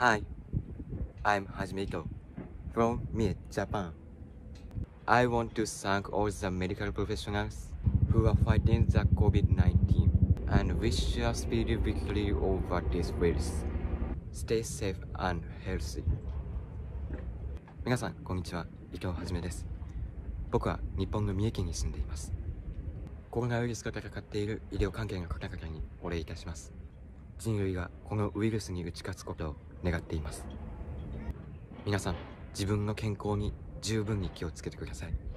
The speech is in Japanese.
Hi, I'm Hajimito from Mie, Japan. I want to thank all the medical professionals who are fighting the COVID-19 and wish you a speedy victory over this virus. Stay safe and healthy. 皆さん、こんにちは。伊藤はじめです。僕は日本の三重県に住んでいます。コロナウイルスと戦っている医療関係の方々にお礼いたします。人類がこのウイルスに打ち勝つことを願っています。皆さん、自分の健康に十分に気をつけてください。